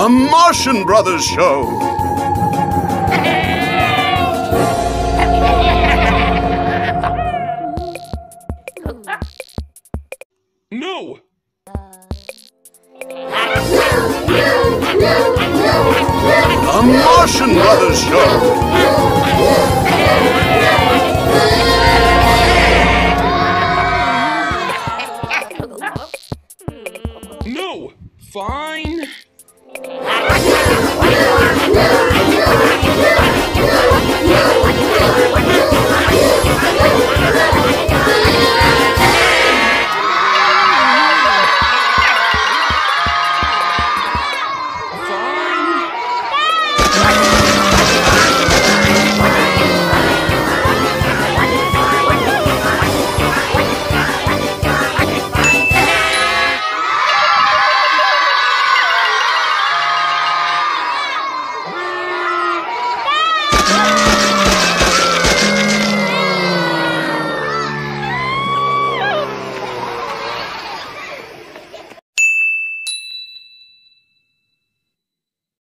A Martian Brothers show. No! A Martian Brothers show. No! Fine! Fine!